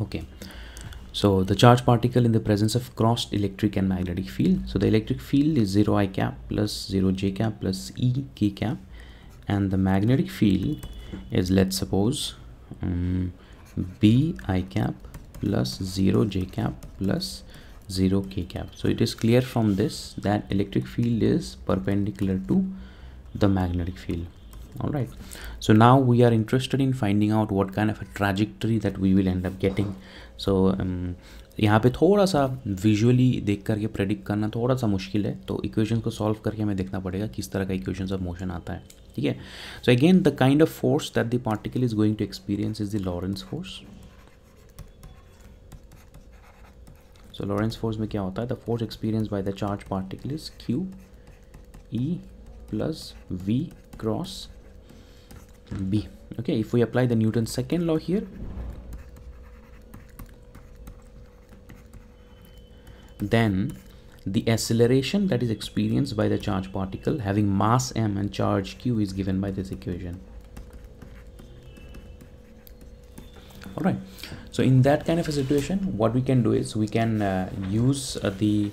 okay. So the charge particle in the presence of crossed electric and magnetic field. So the electric field is 0 i cap plus 0 j cap plus e k cap. And the magnetic field is let's suppose um, b i cap plus 0 j cap plus 0 k cap. So it is clear from this that electric field is perpendicular to the magnetic field all right. So now we are interested in finding out what kind of a trajectory that we will end up getting. So um, यहाँ पे थोड़ा सा visually देख करके predict करना थोड़ा सा मुश्किल है। तो इक्वेशन को सॉल्व करके हमें देखना पड़ेगा किस तरह का इक्वेशन ऑफ़ मोशन आता है। ठीक है? So again the kind of force that the particle is going to experience is the Lorentz force so Lorentz force में क्या होता है? The force experience by the charge particle is Q E plus V cross b. Okay if we apply the newton's second law here then the acceleration that is experienced by the charge particle having mass m and charge q is given by this equation. All right so in that kind of a situation what we can do is we can uh, use uh, the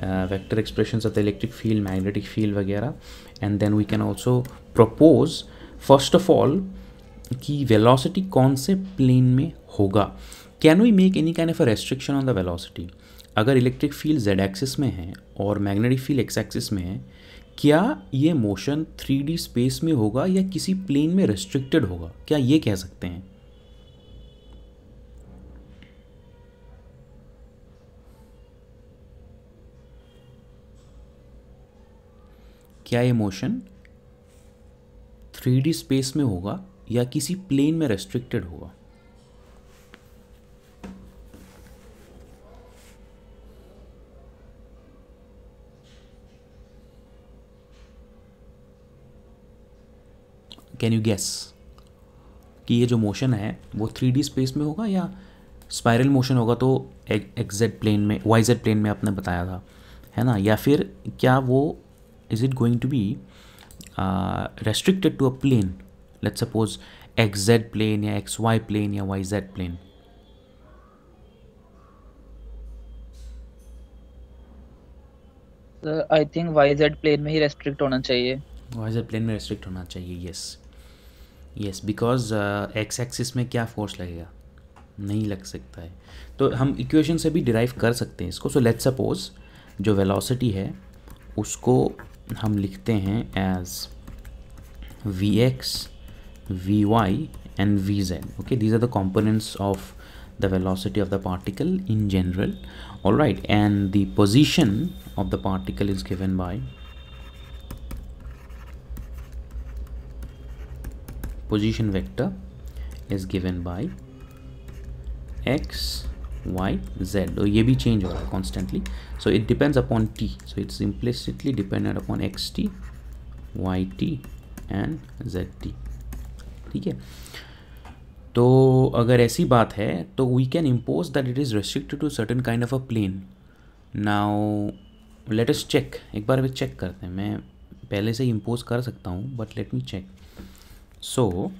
uh, vector expressions of the electric field magnetic field vagera and then we can also propose first of all कि velocity कौन से plane में होगा? Can we make any kind of a restriction on the velocity अगर electric field Z axis में है और magnetic field x axis में है, क्या ये मोशन थ्री स्पेस में होगा या किसी प्लेन में रेस्ट्रिक्टेड होगा? क्या ये कह सकते हैं? क्या ये मोशन थ्री स्पेस में होगा या किसी प्लेन में रेस्ट्रिक्टेड होगा। कैन यू गेस कि ये जो मोशन है, वो थ्री स्पेस में होगा या स्पायरल मोशन होगा तो एक्जेड प्लेन में वाई जेड प्लेन में आपने बताया था, है ना? या फिर क्या वो is it going to be uh, restricted to a plane. Let's suppose xz plane या xy plane या yz plane. I think Y Z plane में ही रेस्ट्रिक्ट होना चाहिए। वाई जेड प्लेन में रेस्ट्रिक्ट होना चाहिए yes yes because X axis में क्या फोर्स लगेगा? नहीं लग सकता है। तो हम इक्वेशन से भी डिराइव कर सकते हैं इसको। सो लेट्स सपोज़ जो वेलोसिटी है उसको हम लिखते हैं as V X V Y and vz okay these are the components of the velocity of the particle in general all right and the position of the particle is given by position vector is given by x y, z. तो ये भी change हो रहा है constantly so it depends upon t. So it's implicitly dependent upon X T Y T and Z T ठीक है? तो अगर ऐसी बात है तो we can impose that it is restricted to certain kind of a plane now let us check एक बार भी चेक करते हैं. मैं पहले से इम्पोज कर सकता हूँ but let me check so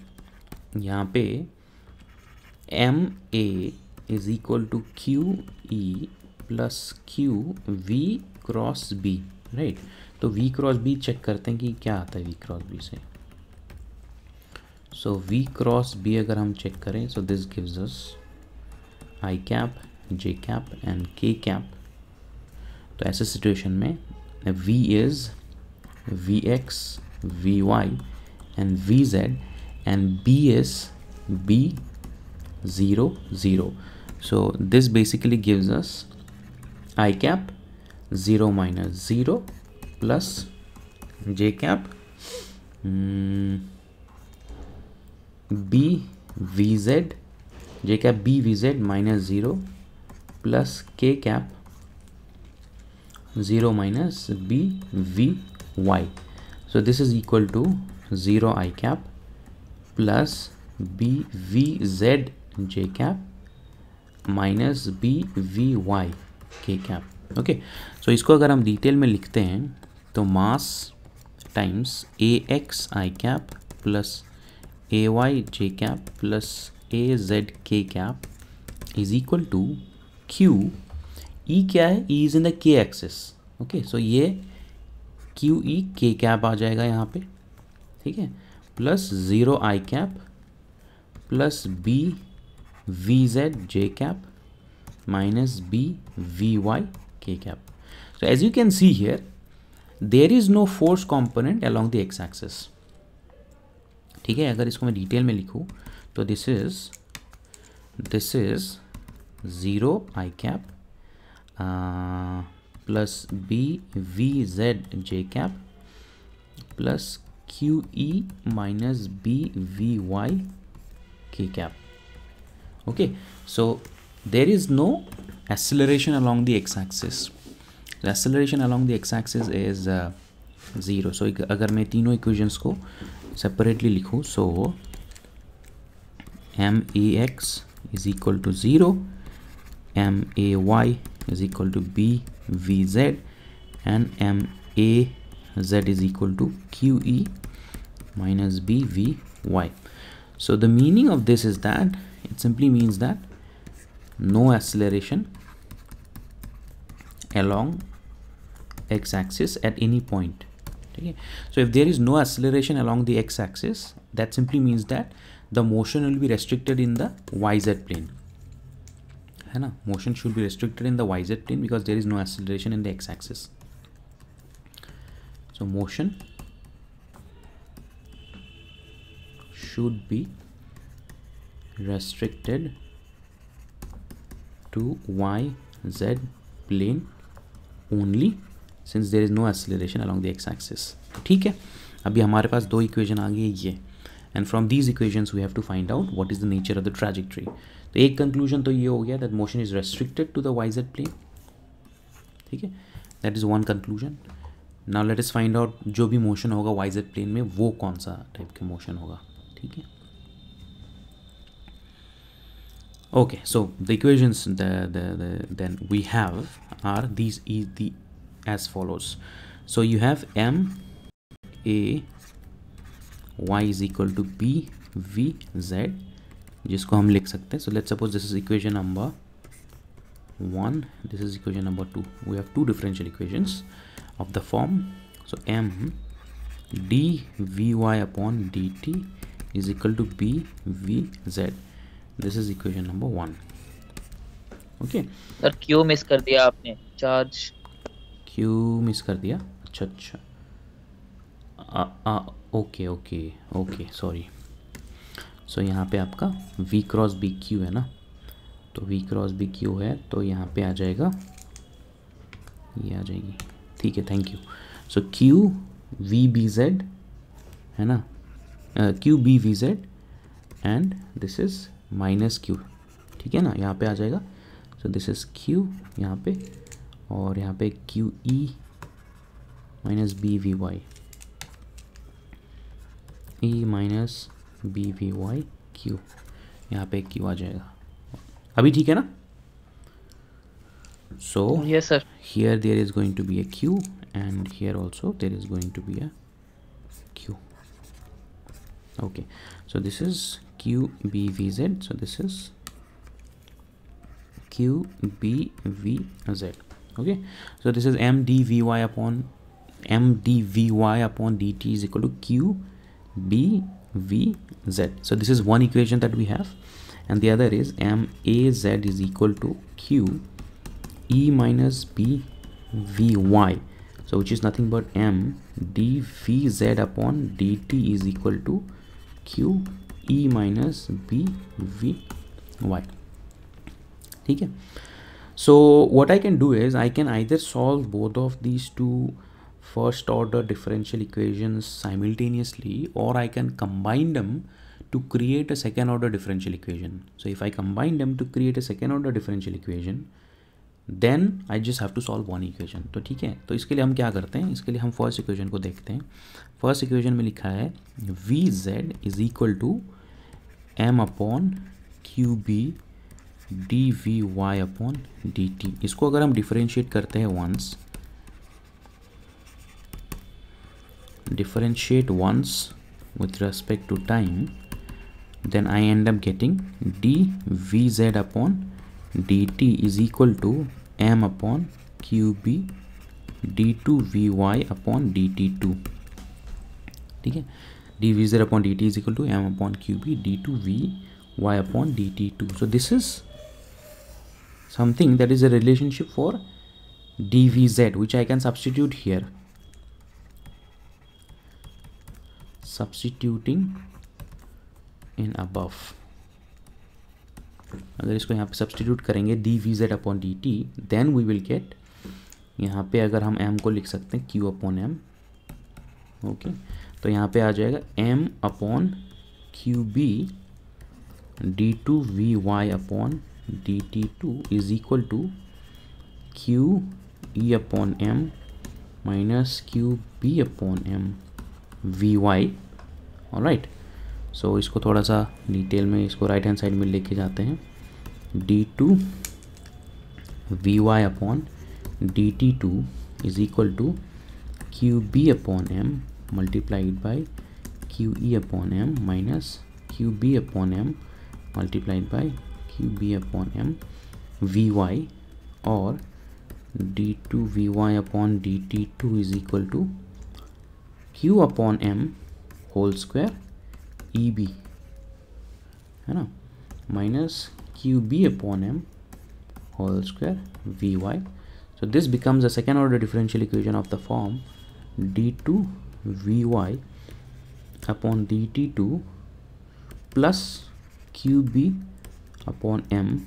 यहाँ पे M A equal to Q E plus Q V cross B right तो वी क्रॉस बी चेक करते हैं कि क्या आता है वी क्रॉस बी से। सो वी क्रॉस बी अगर हम चेक करें so this gives us I cap J cap and K cap तो ऐसे सिचुएशन में V is V X V Y and V Z and B is B zero zero so this basically gives us i cap 0 minus 0 plus j cap mm, b vz j cap b vz minus 0 plus k cap 0 minus b v y. So this is equal to 0 i cap plus b v z j cap minus B V Y K cap okay so इसको अगर हम detail में लिखते हैं तो mass times A X I cap plus A Y J cap plus A Z K cap is equal to Q E क्या है? E is in the K axis okay so ये क्यू ई के cap आ जाएगा यहाँ पे. ठीक है? Plus zero I cap plus B Z J cap minus b vy k cap so as you can see here there is no force component along the x axis ठीक है अगर इसको मैं डिटेल में लिखूँ तो this is this is zero I cap plus B V Z J cap plus Q E minus B V Y K cap okay so there is no acceleration along the x-axis the acceleration along the x-axis is uh, zero so अगर मैं तीनों equations को separately लिखूँ so m a x is equal to zero m a y is equal to b v z and m a z is equal to q e minus b v y so the meaning of this is that it simply means that no acceleration along x-axis at any point okay? So if there is no acceleration along the x-axis that simply means that the motion will be restricted in the yz plane है motion should be restricted in the yz plane because there is no acceleration in the x-axis. So motion should be restricted to y, z plane only, since there is no acceleration along the x axis ठीक है? अभी हमारे पास दो equation आ गई ये। And from these equations we have to find out what is the nature of the trajectory तो एक कंक्लूजन तो ये हो गया that motion is restricted to the Y Z plane ठीक है? That is one conclusion now let us find out जो भी मोशन होगा वाई जेड प्लेन में, वो कौन सा टाइप के मोशन होगा? ठीक है? Okay so the equations the, the, the then we have are these e the as follows so you have m a y is equal to b v z जिसको हम लिख सकते हैं so let's suppose this is equation number one this is equation number two we have two differential equations of the form so m d vy upon dt is equal to b v z this is equation number one okay sir Q miss कर दिया आपने. Charge Q miss कर दिया? अच्छा अच्छा. Okay okay okay sorry so यहाँ पे आपका v क्रॉस बी क्यू है ना? तो v क्रॉस बी क्यू है तो यहाँ पे आ जाएगा. ये आ जाएगी. ठीक है thank you so Q V B Z है ना? Q B V Z and this is minus Q ठीक है ना? यहाँ पे आ जाएगा। सो दिस इज़ क्यू यहाँ पे और यहाँ पे Q E minus B V Y E minus B V Y Q यहाँ पे क्यू आ जाएगा। अभी ठीक है ना? So yes sir here there is going to be a q and here also there is going to be a q. Okay. So this is q b v z. So this is q b v z. Okay. So this is m d v y upon m d v y upon dt is equal to q b v z. So this is one equation that we have. And the other is m a z is equal to q e minus b vy so which is nothing but m dvz upon dt is equal to q e minus b v y ठीक है so what I can do is I can either solve both of these two first order differential equations simultaneously or I can combine them to create a second order differential equation so if I combine them to create a second order differential equation then I just have to solve one equation तो ठीक है? तो इसके लिए हम क्या करते हैं? इसके लिए हम फ़र्स्ट इक्वेशन को देखते हैं। फ़र्स्ट इक्वेशन में लिखा है V Z is equal to M upon Q B D V Y upon D T इसको अगर हम डिफरेंशिएट करते हैं once differentiate once with respect to time, then I end up getting d vz upon D T is equal to M upon Q B D two V Y upon D T two ठीक है D V Z upon D T is equal to M upon Q B D two V Y upon D T two so this is something that is a relationship for dvz which I can substitute here substituting in above अगर इसको यहाँ पे substitute करेंगे D V Z upon D T then we will get यहाँ पे अगर हम M को लिख सकते हैं क्यू अपॉन एम ओके तो यहाँ पे आ जाएगा M upon Q B D two V Y upon dt2 is equal to q e upon m minus q b upon m vy all right so, इसको थोड़ा सा डिटेल में इसको राइट हैंड साइड में लेके जाते हैं। D two V Y upon D T two is equal to Q B upon M multiplied by Q E upon M minus Q B upon M multiplied by Q B upon M V Y और D two V Y upon D T two is equal to Q upon M whole square EB है ना minus QB upon M whole square Vy. So this becomes a second order differential equation of the form D2 Vy upon DT2 plus QB upon M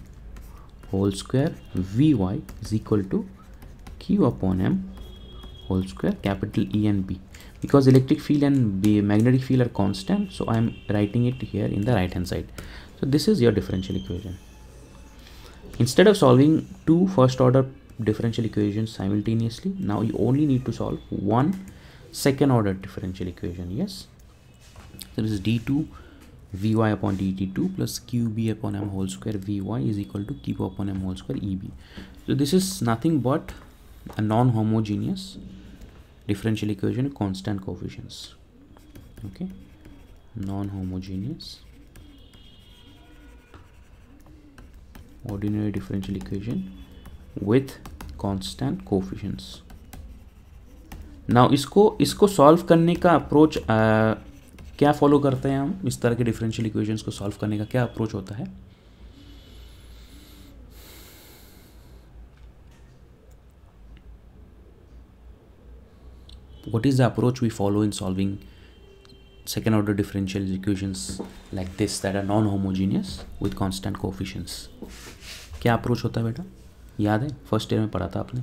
whole square Vy is equal to Q upon M whole square capital E and B because electric field and magnetic field are constant so I am writing it here in the right hand side. So this is your differential equation. Instead of solving two first order differential equations simultaneously now you only need to solve one second order differential equation yes? So this is d2 vy upon dt2 plus qb upon m whole square vy is equal to q upon m whole square eb so this is nothing but a non-homogeneous differential equation constant coefficients okay non-homogeneous ordinary differential equation with constant coefficients now इसको इसको solve करने का approach क्या follow करते हैं हम इस तरह के डिफरेंशियल इक्वेशंस को सॉल्व करने का क्या अप्रोच होता है what is the approach we follow in solving second order differential equations like this that are non homogeneous with constant coefficients? क्या अप्रोच होता है बेटा? याद है? फ़र्स्ट ईयर में पढ़ा था आपने?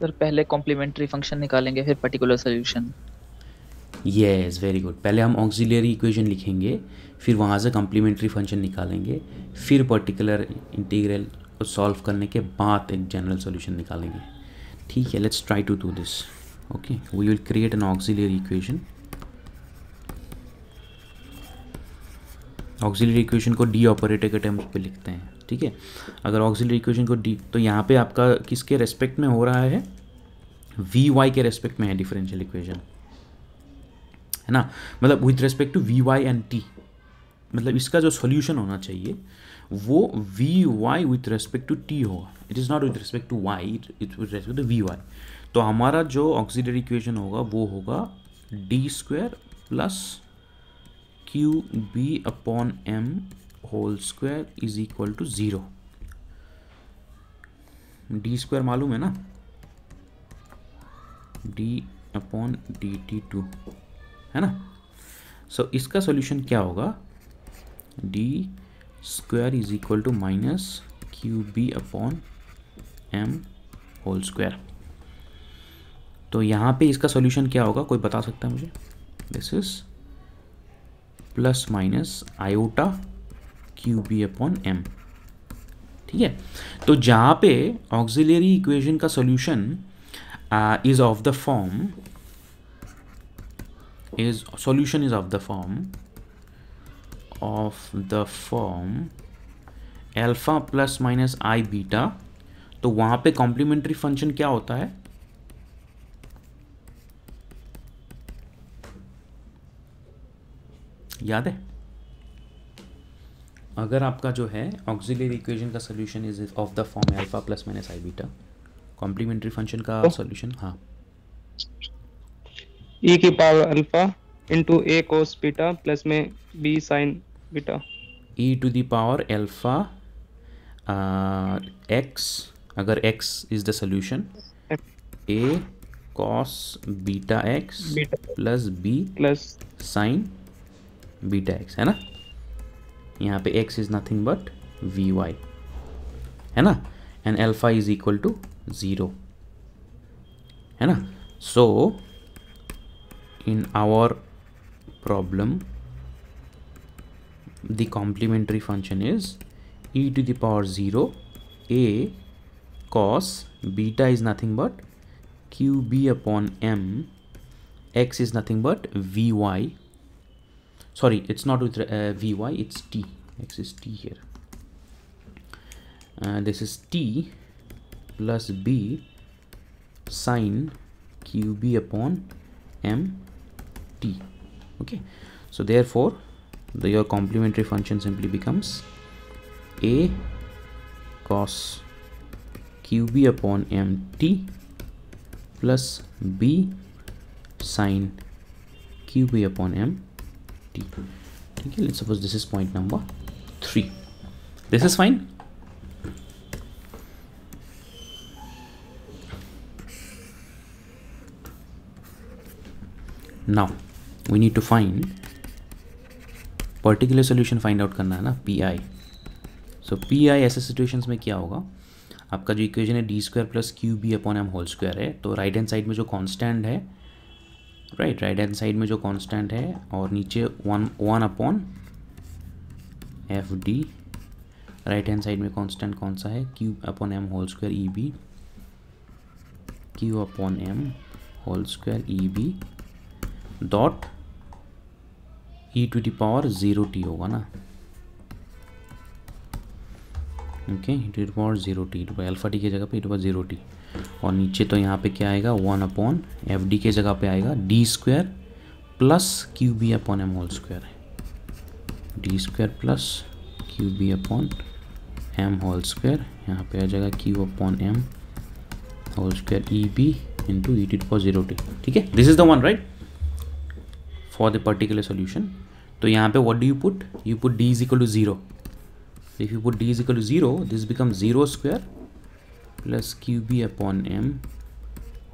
सर पहले कॉम्प्लीमेंट्री फ़ंक्शन निकालेंगे फिर particular solution yes very good पहले हम ऑक्सिलरी इक्वेशन लिखेंगे फिर वहाँ से कम्प्लीमेंट्री फ़ंक्शन निकालेंगे फिर पर्टिकुलर इंटीग्रल को सॉल्व करने के बाद एक जनरल सॉल्यूशन निकालेंगे। ठीक है let's try to do this okay we will create an auxiliary equation auxiliary equation को डी ऑपरेटर के टर्म्स पे लिखते हैं, ठीक है? अगर ऑक्सिलरी इक्वेशन को डी तो यहाँ पे आपका किसके रेस्पेक्ट में हो रहा है? वी वाई के रेस्पेक्ट में है डिफरेंशियल इक्वेशन है ना? मतलब with respect to V Y and T मतलब इसका जो सॉल्यूशन होना चाहिए वो V Y with respect to T होगा। It is not with respect to Y it with respect to V Y तो हमारा जो ऑक्सीडरी इक्वेशन होगा वो होगा D square plus Q B upon M whole square is equal to zero D square मालूम है ना? D upon D T two है ना? सो so, इसका सॉल्यूशन क्या होगा? D is equal to minus Q B upon M whole square तो यहाँ पे इसका सॉल्यूशन क्या होगा? कोई बता सकता है मुझे? This is plus minus iota Q B upon M ठीक है? तो जहाँ पे ऑक्सिलरी इक्वेशन का solution is of the form is solution is of the form of the form alpha plus minus I beta तो वहाँ पे कॉम्प्लीमेंट्री फ़ंक्शन क्या होता है? याद है? अगर आपका जो है ऑक्सिलरी इक्वेशन का solution is of the form alpha plus minus I beta complementary function का सोल्यूशन हाँ। E की power alpha into A cos beta plus में B sine beta e to the power alpha X अगर x is the solution a cos beta x beta plus b plus sine beta X है ना? यहाँ पे x is nothing but V Y है ना? And alpha is equal to zero है ना? So in our problem the complementary function is e to the power 0 a cos beta is nothing but qb upon m x is nothing but vy. Sorry it's not with uh, vy it's t. X is t here. Uh, this is t plus b sine qb upon m t. Okay. So therefore the your complementary function simply becomes a cos qb upon mt plus b sine qb upon m t. Okay let's suppose this is point number 3 this is fine. Now we need to find particular solution find out करना है ना P I so P I ऐसे situations में क्या होगा? आपका जो equation है D square plus Q B upon M whole square है तो राइट हैंड साइड में जो कांस्टेंट है राइट राइट हैंड साइड में जो कांस्टेंट है, और नीचे one one upon F D right hand side में कांस्टेंट कौन सा है? Q upon M whole square E B Q upon M whole square E B dot E to the power zero T होगा ना okay E to the power zero T to alpha T की जगह पे E to power zero T और नीचे तो यहाँ पे क्या आएगा? वन अपॉन एफ़ डी के जगह पे आएगा D square plus Q B upon M whole square D square plus Q B upon M whole square यहाँ पे आ जाएगा Q upon M whole square E B into E T power zero T ठीक है? This is the one right for the particular solution. तो यहाँ पे what do you put you put D is equal to zero if you put D is equal to zero this become zero square plus Q B upon M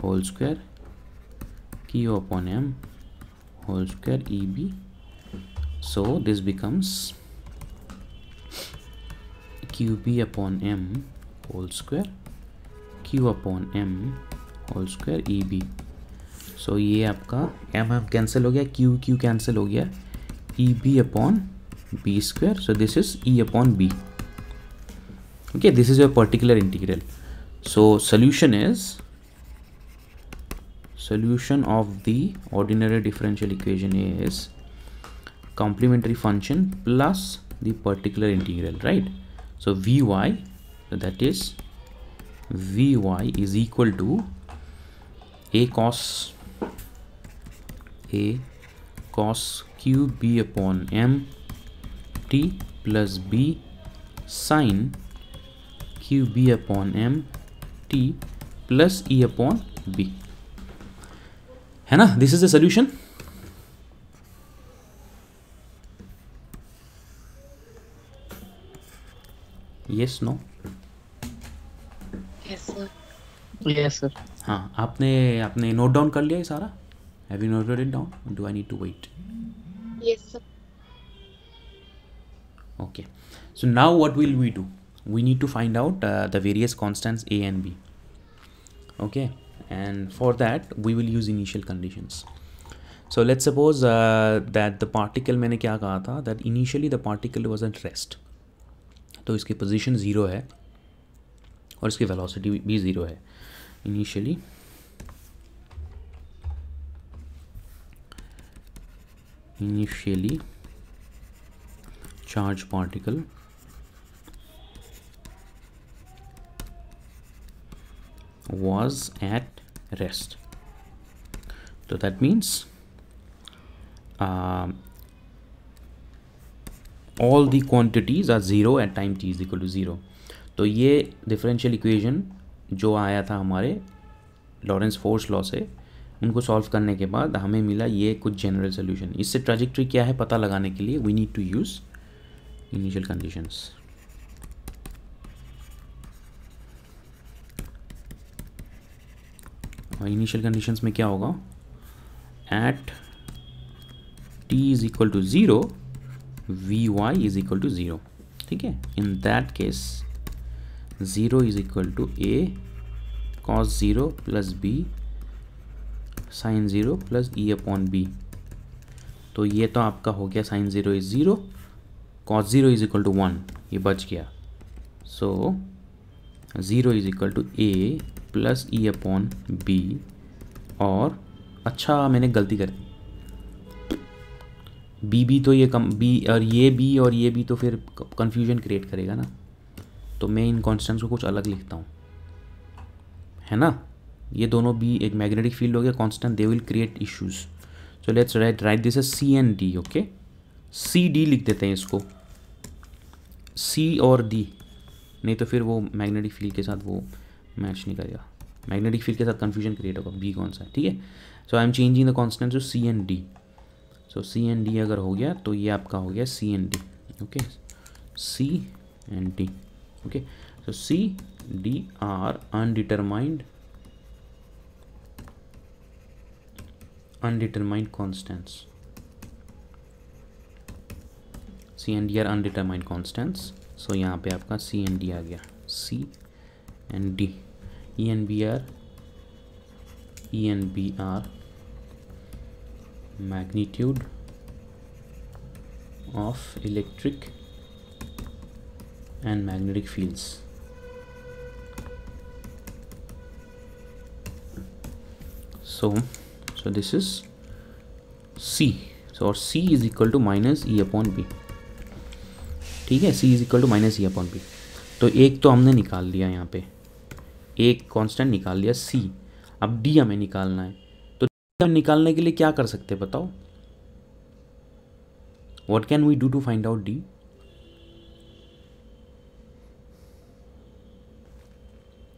whole square Q upon M whole square E B so this becomes Q B upon M whole square Q upon M whole square E B so ये आपका M M cancel हो गया Q Q cancel हो गया। EB upon B square. So this is E upon B. Okay, this is your particular integral. So solution is solution of the ordinary differential equation is complementary function plus the particular integral, right? So Vy so that is Vy is equal to a cos a cos q b upon m t plus b sin q b upon m t plus e upon b. है ना? This is the solution yes no Yes, sir. Yes sir हाँ आपने आपने note down कर लिया ये सारा? Have you noted it down do I need to wait Yes, sir. okay so now what will we do we need to find out uh, the various constants a and b okay and for that we will use initial conditions so let's suppose uh, that the particle मैंने क्या कहा था that initially the particle was at rest तो इसकी position zero है और इसकी velocity भी ज़ीरो है initially initially charge particle was at rest. So that means um, all the quantities are zero at time T is equal to zero तो ये differential equation जो आया था हमारे लॉरेंस फोर्स लॉ से उनको सॉल्व करने के बाद हमें मिला ये कुछ जनरल सोल्यूशन इससे ट्रेजेक्ट्री क्या है पता लगाने के लिए we need to use initial conditions initial conditions में क्या होगा? At T is equal to zero V Y is equal to zero ठीक है? In that case zero is equal to A cos zero plus B sine zero plus E upon B तो ये तो आपका हो गया sine zero is zero cos zero is equal to one ये बच गया। So zero is equal to A plus E upon B और अच्छा मैंने गलती कर दी। बी बी तो ये कम बी और ये बी और ये बी तो फिर कन्फ्यूज़न क्रिएट करेगा ना। तो मैं इन कॉन्स्टेंट्स को कुछ अलग लिखता हूँ। है ना? ये दोनों बी एक मैग्नेटिक फ़ील्ड हो गया constant they will create issues so let's write write this C and D okay C D लिख देते हैं इसको। सी और डी नहीं तो फिर वो मैग्नेटिक फ़ील्ड के साथ वो मैच नहीं करेगा। मैग्नेटिक फ़ील्ड के साथ कन्फ्यूज़न क्रिएट होगा बी कौन सा है, ठीक है? So I am changing the constant to C and D so C and D अगर हो गया तो ये आपका हो गया C and D okay C and D okay so C D are undetermined undetermined constants C and D are undetermined constants so यहाँ पे आपका सी एन डी आ गया C and D E and B are E and B are magnitude of electric and magnetic fields so so, this is c. So or c is equal to minus e upon b. ठीक है? C is equal to minus E upon B तो एक तो हमने निकाल लिया यहाँ पे। एक कांस्टेंट निकाल लिया c. अब d हमें निकालना है। तो निकालने के लिए क्या कर सकते हैं बताओ? What can we do to find out D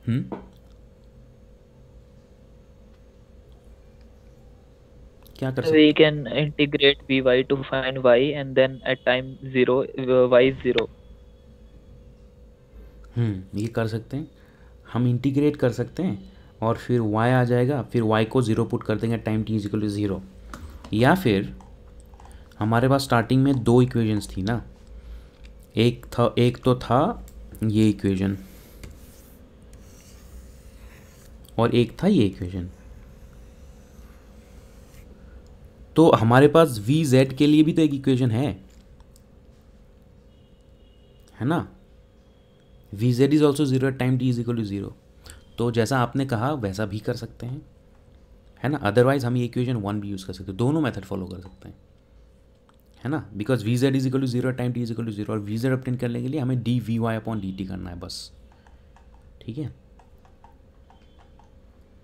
hmm? क्या कर सकते we can integrate by to find y and then at time 0 uh, y is 0 हम्म ये कर सकते हैं। हम इंटीग्रेट कर सकते हैं और फिर y आ जाएगा फिर y को ज़ीरो पुट कर देंगे time T is equal to zero या फिर हमारे पास स्टार्टिंग में दो इक्वेशंस थी ना। एक था एक तो था ये इक्वेशन और एक था ये इक्वेशन तो हमारे पास वी जेड के लिए भी तो एक इक्वेशन है। है ना? V Z is also zero time T is equal to zero तो जैसा आपने कहा, वैसा भी कर सकते हैं। है ना? अदरवाइज़ हम ये इक्वेशन वन भी यूज़ कर सकते हैं। दोनों मेथड फॉलो कर सकते हैं। है ना? Because V Z is equal to zero time T is equal to zero और वी जेड अपटेन करने के लिए हमें D V Y upon D T करना है बस। ठीक है?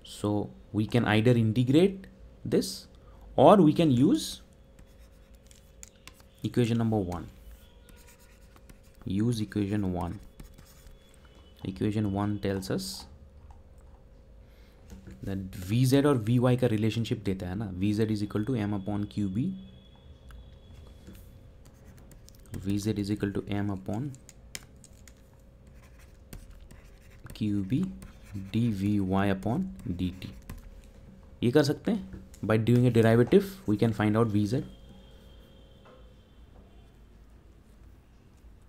So we can either integrate this number one use equation one equation one tells us that V Z और वी वाई का रिलेशनशिप देता है ना? V Z is equal to M upon Q B V Z is equal to M upon Q B D V Y upon D T ये कर सकते हैं? Doing a derivative we can find out V Z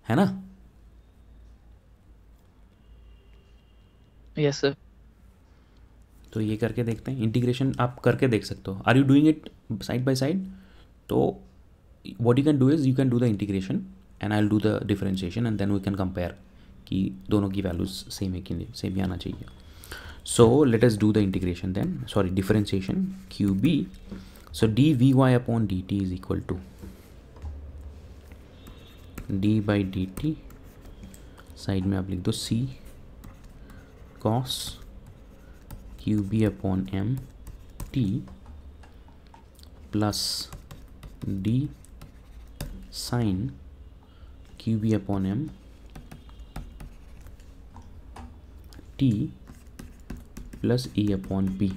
है ना? Yes sir तो ये करके देखते हैं। इंटीग्रेशन आप करके देख सकते हो। Are you doing it side by side तो what you can do is you can do the integration and I do the differentiation and then we can compare कि दोनों की वैल्यूज़ सेम है कि नहीं सेम ही आना चाहिए। so let us do the integration then sorry differentiation Q B so D V Y upon D T is equal to D by D T side में आप लिख दो C cos Q B upon M T plus D sine Q B upon M T Plus E upon P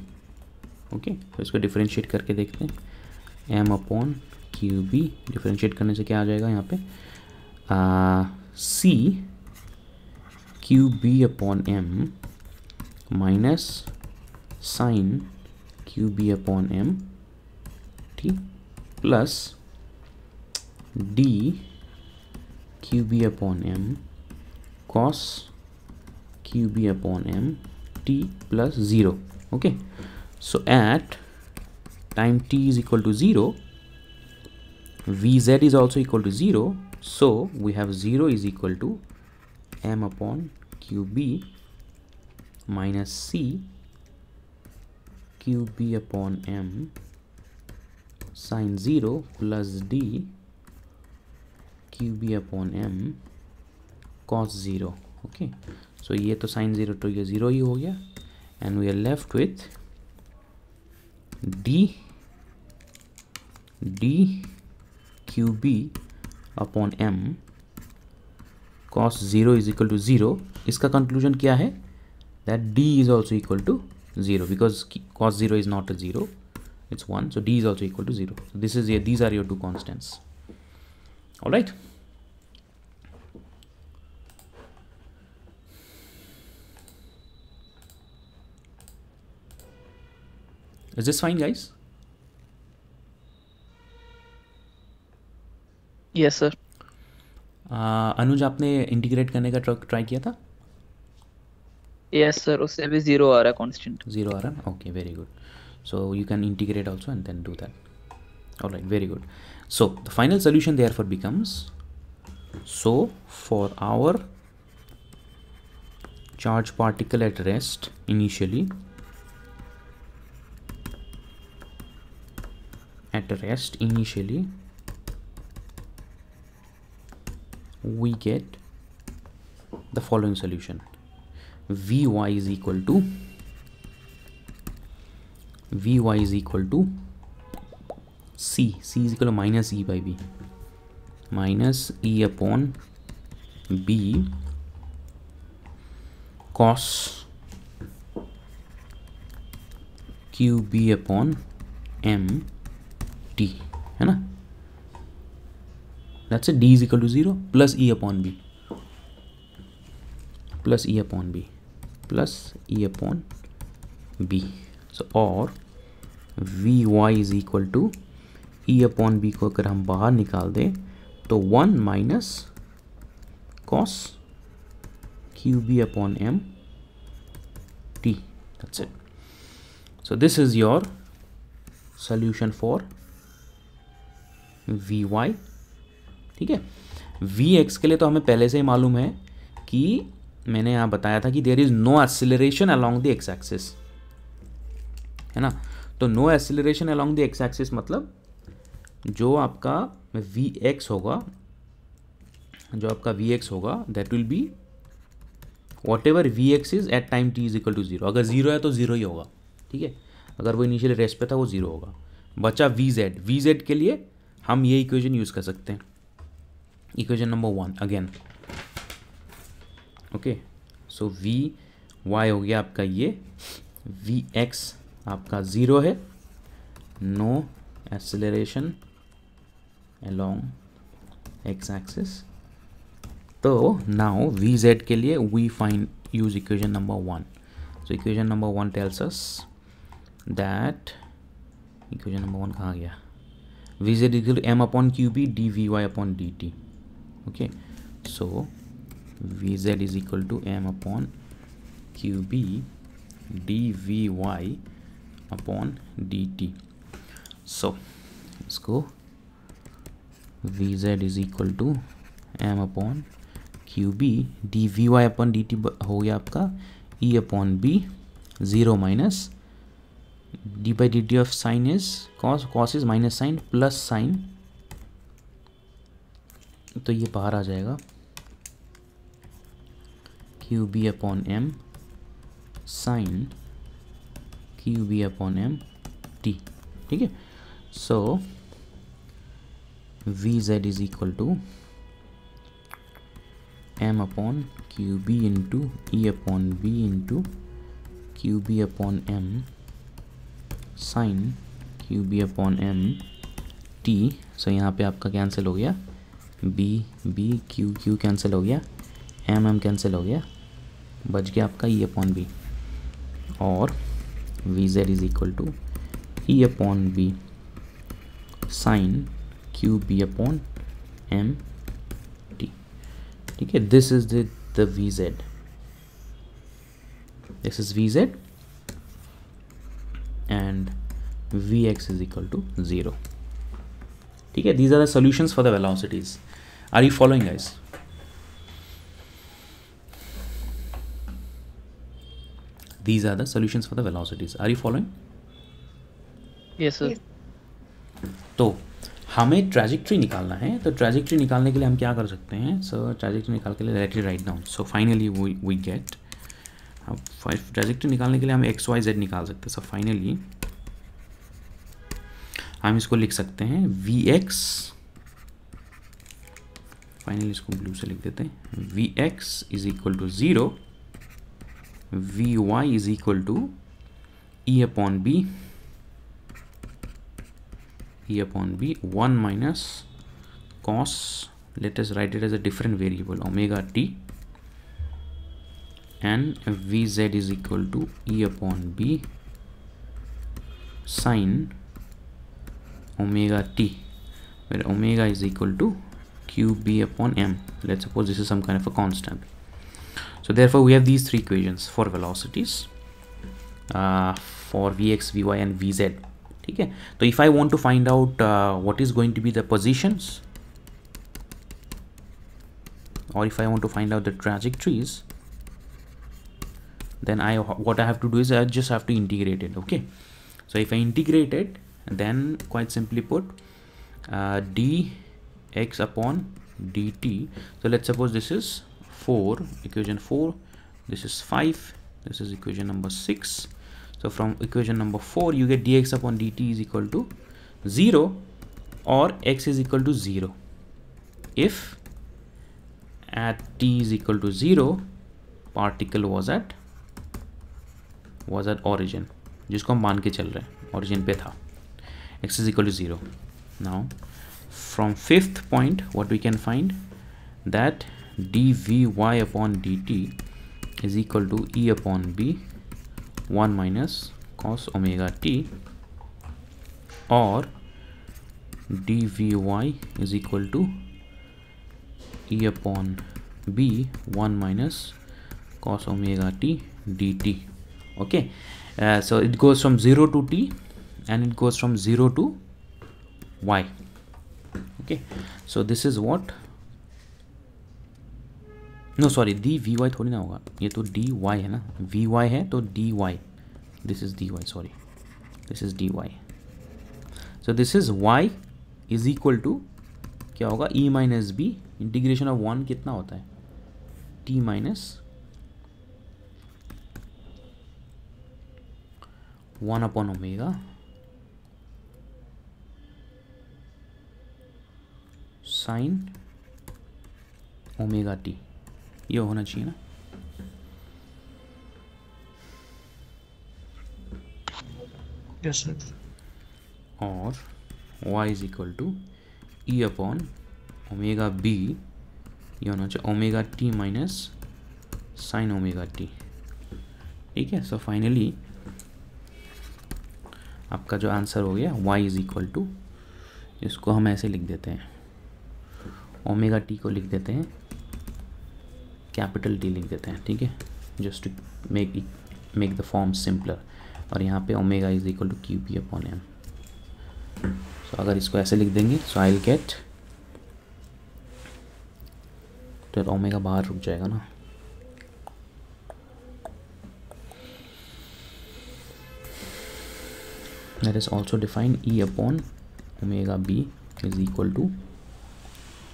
okay तो इसको differentiate करके देखते हैं। M upon Q B differentiate करने से क्या आ जाएगा यहाँ पे? C Q B upon M minus sine Q B upon M ठीक plus D Q B upon M cos Q B upon M t plus 0 okay? So at time t is equal to 0 vz is also equal to 0 so we have 0 is equal to m upon qb minus c qb upon m sine 0 plus d qb upon m cos 0 okay? So ये तो sine zero to ये zero ही हो गया। And we are left with D D Q B upon M cos zero is equal to zero. इसका conclusion क्या है? That D is also equal to zero because cos zero is not a zero it's one so D is also equal to zero. This is ये these are your two constants right is this fine guys yes sir uh, Anuj आपने integrate करने का try किया था yes sir उससे भी zero आ रहा है constant zero r okay very good so you can integrate also and then do that all right very good so the final solution therefore becomes so for our charge particle at rest initially at rest initially we get the following solution. Vy is equal to vy is equal to c. C is equal to minus e by b minus e upon b cos q b upon m T है ना? Let's D is equal to zero plus E upon B plus E upon B plus E upon B so और V Y is equal to E upon B को अगर हम बाहर निकाल दें तो one minus cos Q B upon M T that's it so this is your solution for vy ठीक है? वी एक्स के लिए तो हमें पहले से ही मालूम है कि मैंने यहाँ बताया था कि there is no acceleration along the X axis है ना? तो no acceleration along the X axis मतलब जो आपका वी एक्स होगा, जो आपका वी एक्स होगा that will be whatever V X is at time T is equal to zero अगर ज़ीरो है तो ज़ीरो ही होगा। ठीक है? अगर वो इनिशियल रेस्ट पे था, वो ज़ीरो होगा। बचा वी जेड वी जेड के लिए हम ये इक्वेशन यूज़ कर सकते हैं। Equation number one again okay so V Y हो गया आपका ये। वी एक्स आपका ज़ीरो है। No acceleration along X axis तो नाउ वी जेड के लिए we find use equation number one so equation number one tells us that equation number one कहाँ गया? M upon Q B D V Y upon D T okay so vz is equal to m upon qb dvy upon dt so let's go vz is equal to m upon qb dvy upon dt हो गया आपका e upon b zero minus by D T of sine is cos cos is minus sine plus sine तो ये बाहर आ जाएगा। Q B upon M sine Q B upon M T ठीक है? So V Z is equal to M upon Q B into E upon B into Q B upon upon m Q B upon M T. So यहाँ पे आपका cancel हो गया। B B Q Q cancel हो गया। M M cancel हो गया। बच गया आपका ई अपॉन बी और V Z is equal to E upon B sine Q B upon M T ठीक है this is the V Z this is V Z and V X is equal to zero ठीक है? These are the solutions for the velocities are you following guys these are the solutions for the velocities. Are you following? Yes sir. तो हमें trajectory निकालना है तो trajectory निकालने के लिए हम क्या कर सकते हैं? सो ट्रैजेक्ट्री निकाल के लिए let it write down so finally we we get अब ट्रैजेक्ट्री निकालने के लिए हम एक्स वाई जेड निकाल सकते हैं। सो फाइनली हम इसको लिख सकते हैं वी एक्स फाइनल इसको ब्लू से लिख देते हैं। V X is equal to zero V Y is equal to E upon B E upon B one minus cos let's write it as a different variable omega T and V Z is equal to E upon B sine omega t where omega is equal to qb upon m. Let's suppose this is some kind of a constant. So therefore we have these three equations for velocities uh, for vx vy and vz. Okay? So if i want to find out uh, what is going to be the positions or if i want to find out the trajectories then i what i have to do is i just have to integrate it. Okay? So if i integrate it then quite simply put uh, dx upon dt so let's suppose this is 4 equation 4 this is 5 this is equation number 6 so from equation number 4 you get dx upon dt is equal to 0 or x is equal to 0 if at t is equal to 0 particle was at was at origin जिसको हम मान के चल रहे हैं origin पे था X is equal to 0 now from fifth point what we can find? That dvy upon dt is equal to e upon b 1 minus cos omega t or dvy is equal to e upon b 1 minus cos omega t dt. Okay uh, so it goes from 0 to t and it goes from 0 to y. Okay. So, this is what? No sorry D V Y थोड़ी ना होगा. ये तो D Y है ना? We Y है तो D Y this is D Y sorry this is D Y so this is Y is equal to क्या होगा? E minus B integration of one कितना होता है? T minus one upon omega sine omega T ये होना चाहिए ना? Yes sir. और y is equal to E upon omega B ये होना चाहिए omega T minus sine omega T ठीक है? सो फाइनली आपका जो आंसर हो गया y इज़ इक्वल टू इसको हम ऐसे लिख देते हैं। ओमेगा टी को लिख देते हैं, कैपिटल टी लिख देते हैं, ठीक है? Just to make make the form simpler और यहाँ पे omega is equal to Q P upon M so अगर इसको ऐसे लिख देंगे सो आई गेट तो ओमेगा बाहर रुक जाएगा ना। That is also define e upon omega b is equal to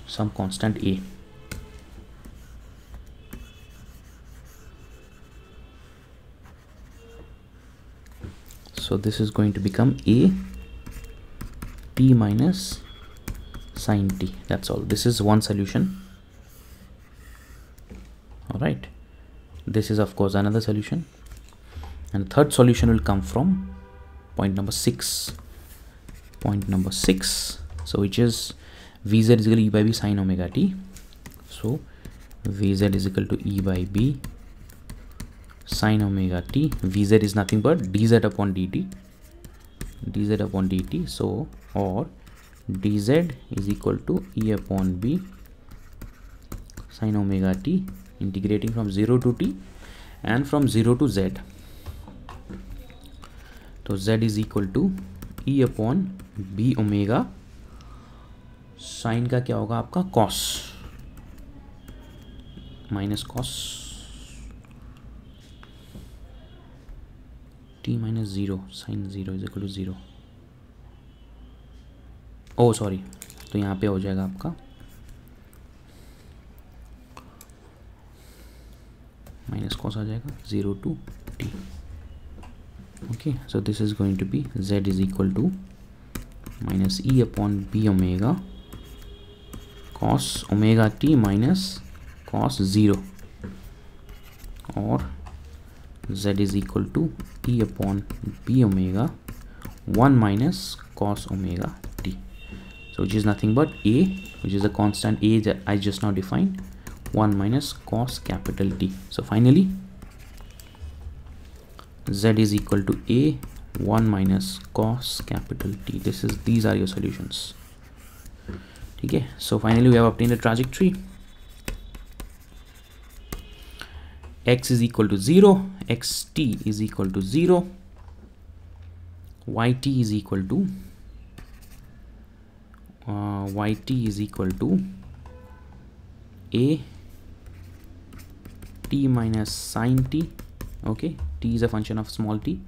some constant a. So this is going to become a t minus sine t. That's all. This is one solution. All right. This is of course another solution. And third solution will come from point number six. Point number six so which is vz is equal to e by b sine omega t. So vz is equal to e by b sine omega t. Vz is nothing but dz upon dt dz upon dt so or dz is equal to e upon b sine omega t integrating from 0 to t and from 0 to z. So z is equal to e upon b omega sine का क्या होगा आपका? Cos minus cos T minus zero sine zero is equal to zero. Oh sorry तो यहाँ पे हो जाएगा आपका। माइनस कॉस आ जाएगा, zero to T okay so this is going to be z is equal to minus e upon b omega cos omega t minus cos 0 or z is equal to e upon b omega 1 minus cos omega t. So which is nothing but a which is a constant a that I just now defined 1 minus cos capital T. So finally z is equal to a 1 minus cos capital T. This is these are your solutions okay so finally we have obtained a trajectory. X is equal to 0 xt is equal to 0 yt is equal to uh, yt is equal to a. T minus sine t okay? T is a function of small t.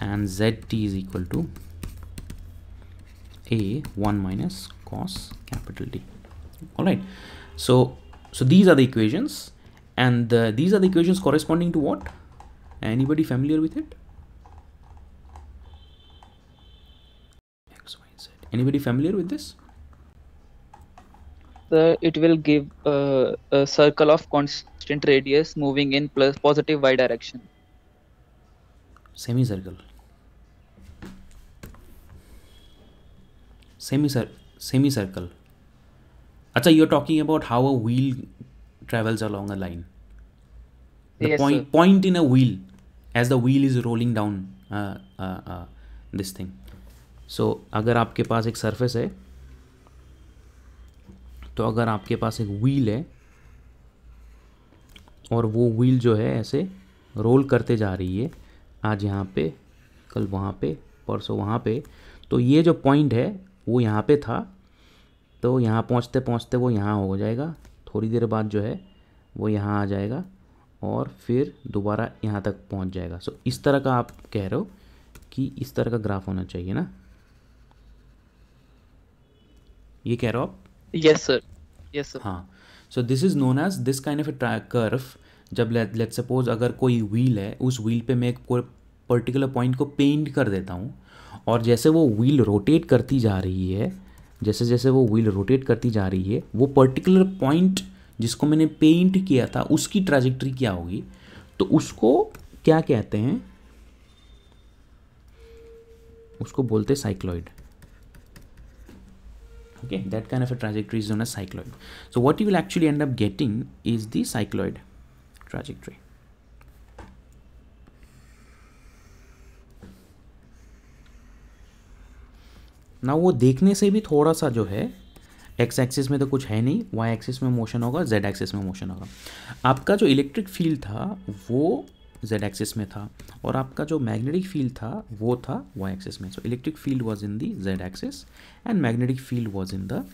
And zt is equal to a 1 minus cos capital T all right so so these are the equations. And uh, these are the equations corresponding to what? Anybody familiar with it? X y z. Anybody familiar with this? So it will give uh, a circle of constant radius moving in plus positive y direction. Semicircle. Semicircle semicircle अच्छा you are talking about how a wheel travels along a line point in a wheel as the wheel is rolling down this thing so अगर आपके पास एक surface है तो अगर आपके पास एक wheel है और वो व्हील जो है ऐसे रोल करते जा रही है आज यहाँ पे कल वहाँ पे परसों वहाँ पे तो ये जो पॉइंट है वो यहाँ पे था तो यहाँ पहुँचते पहुँचते वो यहाँ हो जाएगा। थोड़ी देर बाद जो है वो यहाँ आ जाएगा और फिर दोबारा यहाँ तक पहुँच जाएगा। सो इस तरह का आप कह रहे हो कि इस तरह का ग्राफ होना चाहिए ना? ये कह रहे हो आप? यस सर यस सर हाँ। So this is known as this kind of a curve जब लेट सपोज़ अगर कोई व्हील है उस व्हील पे मैं एक पर्टिकुलर पॉइंट को पेंट कर देता हूँ और जैसे वो व्हील रोटेट करती जा रही है, जैसे जैसे वो व्हील रोटेट करती जा रही है, वो पर्टिकुलर पॉइंट जिसको मैंने पेंट किया था, उसकी ट्राजेक्ट्री क्या होगी? तो उसको क्या कहते हैं? उसको बोलते cycloid okay that kind of a trajectory is on a cycloid so what you will actually end up getting is the cycloid trajectory ना वो देखने से भी थोड़ा सा जो है एक्स एक्सिस में तो कुछ है नहीं वाई एक्सिस में मोशन होगा जेड एक्सिस में मोशन होगा। आपका जो इलेक्ट्रिक फ़ील्ड था, वो जेड एक्सिस में था और आपका जो मैग्नेटिक फ़ील्ड था, वो था वाई एक्सिस में। So electric field was in the Z axis and magnetic field was in the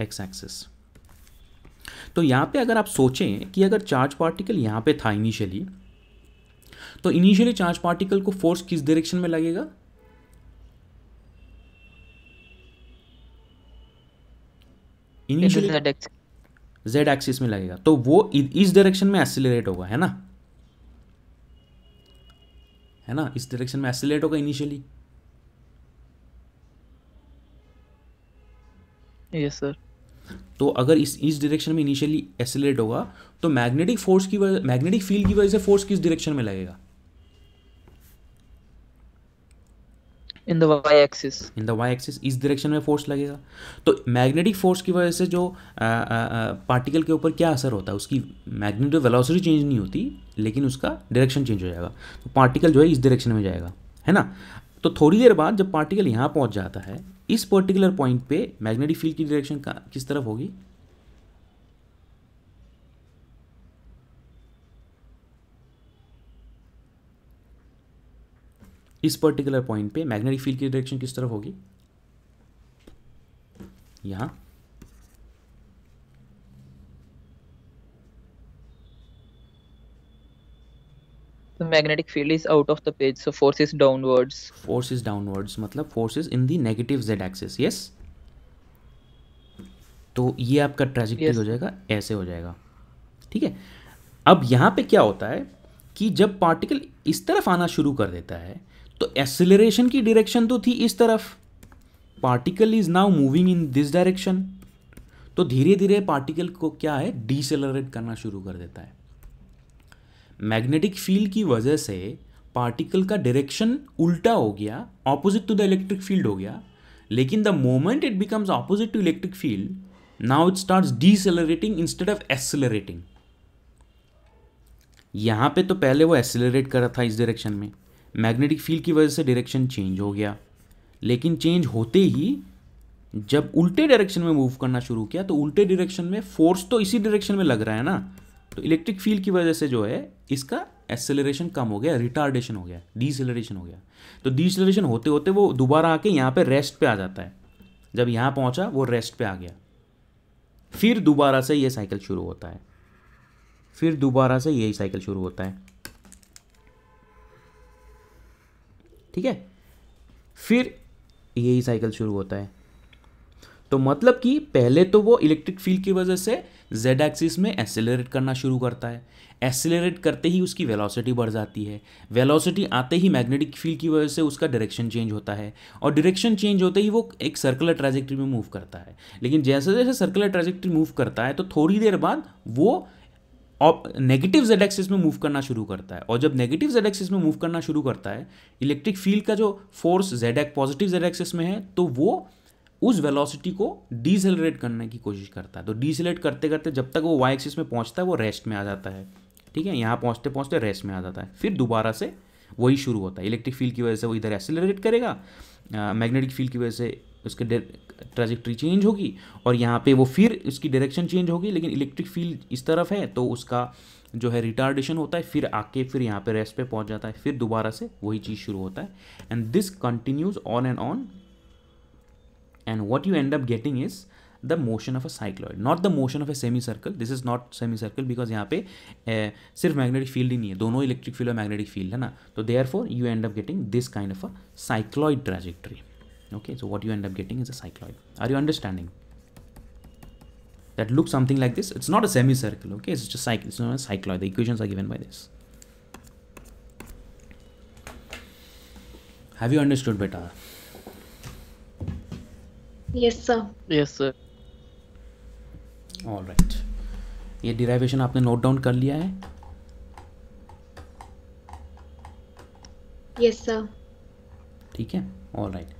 X axis तो यहाँ पे अगर आप सोचें कि अगर चार्ज पार्टिकल यहाँ पे था इनिशियली तो इनिशियली चार्ज पार्टिकल को फोर्स किस डायरेक्शन में लगेगा In the initially Z axis में लगेगा। तो वो इस डायरेक्शन में एक्सिलरेट होगा है ना? है ना? इस डायरेक्शन में एक्सिलरेट होगा इनिशियली Yes, sir. तो अगर इस इस डायरेक्शन में इनिशियली एसिलेट होगा तो मैग्नेटिक फोर्स की वजह मैग्नेटिक फ़ील्ड की वजह से फोर्स किस डायरेक्शन में लगेगा? In the Y axis in the Y axis इस डायरेक्शन में फोर्स लगेगा। तो मैग्नेटिक फोर्स की वजह से जो पार्टिकल के ऊपर क्या असर होता है, उसकी मैग्नेटिक वेलोसिटी चेंज नहीं होती, लेकिन उसका डायरेक्शन चेंज हो जाएगा। तो पार्टिकल जो है इस डायरेक्शन में जाएगा, है ना? तो थोड़ी देर बाद जब पार्टिकल यहाँ पहुँच जाता है, इस पर्टिकुलर पॉइंट पे मैग्नेटिक फ़ील्ड की डायरेक्शन किस तरफ़ होगी? इस पर्टिकुलर पॉइंट पे मैग्नेटिक फ़ील्ड की डायरेक्शन किस तरफ़ होगी? यहाँ। The magnetic field is out of the page, so force is downwards. Force is downwards मतलब force is in the negative Z axis yes तो ये आपका ट्रेजेक्टरी Yes. हो जाएगा ऐसे हो जाएगा। ठीक है? अब यहाँ पे क्या होता है कि जब पार्टिकल इस तरफ़ आना शुरू कर देता है तो एक्सेलरेशन की डायरेक्शन तो थी इस तरफ़। Particle is now moving in this direction तो धीरे धीरे पार्टिकल को क्या है? डीसेलरेट करना शुरू कर देता है। मैग्नेटिक फ़ील्ड की वजह से पार्टिकल का डायरेक्शन उल्टा हो गया opposite to the electric field हो गया। लेकिन the moment it becomes opposite to electric field now it starts decelerating instead of accelerating यहाँ पे तो पहले वो एक्सेलरेट कर रहा था इस डायरेक्शन में। मैग्नेटिक फ़ील्ड की वजह से डायरेक्शन चेंज हो गया। लेकिन चेंज होते ही जब उल्टे डायरेक्शन में मूव करना शुरू किया तो उल्टे डायरेक्शन में फोर्स तो इसी डायरेक्शन में लग रहा है ना? तो इलेक्ट्रिक फ़ील्ड की वजह से जो है, इसका एक्सेलरेशन कम हो गया रिटार्डेशन हो गया डीसेलरेशन हो गया। तो डीसेलरेशन होते होते वो दोबारा आके यहाँ पे रेस्ट पे आ जाता है। जब यहाँ पहुँचा, वो रेस्ट पे आ गया। फिर दोबारा से ये साइकिल शुरू होता है। फिर दोबारा से यही साइकिल शुरू होता है। ठीक है? फिर यही साइकिल शुरू होता है। तो मतलब कि पहले तो वो इलेक्ट्रिक फ़ील्ड की वजह से जेड एक्सिस में एक्सेलरेट करना शुरू करता है। एक्सेलरेट करते ही उसकी वेलोसिटी बढ़ जाती है। वेलोसिटी आते ही मैग्नेटिक फ़ील्ड की वजह से उसका डायरेक्शन चेंज होता है। और डायरेक्शन चेंज होते ही वो एक सर्कुलर ट्रैजेक्टरी में मूव करता है। लेकिन जैसे जैसे सर्कुलर ट्रैजेक्टरी मूव करता है तो थोड़ी देर बाद वो नेगेटिव जेड एक्सिस में मूव करना शुरू करता है। और जब नेगेटिव जेड एक्सिस में मूव करना शुरू करता है इलेक्ट्रिक फ़ील्ड का जो force Z X positive Z axis में है तो वो उस वेलोसिटी को डीसेलरेट करने की कोशिश करता है। तो डीसेलरेट करते करते जब तक वो वाई एक्सिस में पहुँचता है, वो रेस्ट में आ जाता है। ठीक है? यहाँ पहुँचते पहुँचते रेस्ट में आ जाता है। फिर दोबारा से वही शुरू होता है। इलेक्ट्रिक फ़ील्ड की वजह से वो इधर एक्सेलरेट करेगा मैग्नेटिक फ़ील्ड की वजह से उसके ट्रेजेक्ट्री चेंज होगी और यहाँ पे वो फिर उसकी डायरेक्शन चेंज होगी, लेकिन इलेक्ट्रिक फ़ील्ड इस तरफ़ है तो उसका जो है रिटार्डेशन होता है, फिर आके फिर यहाँ पे रेस्ट पे पहुँच जाता है, फिर दोबारा से वही चीज़ शुरू होता है। And this continues on and on and what you and you getting is the motion of a cycloid not the motion of a semi circle this is not semi circle because यहाँ पे सिर्फ़ magnetic field ही नहीं है, दोनों electric field और magnetic field है ना? तो therefore you end up getting this kind of a cycloid trajectory okay so what you end up getting is a cycloid are you understanding that looks something like this it's not a semicircle okay it's just cycle it's not a cycloid the equations are given by this have you understood beta Yes, sir. Yes, sir. All right ये derivation आपने note down कर लिया है Yes, sir. ठीक है all right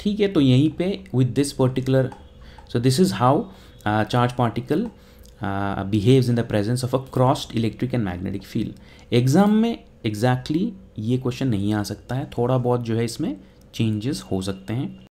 ठीक है तो यहीं पे with this particular so this is how charge particle behaves in the presence of a crossed electric and magnetic field exam में एग्जैक्टली exactly ये क्वेश्चन नहीं आ सकता है, थोड़ा बहुत जो है इसमें चेंजेस हो सकते हैं।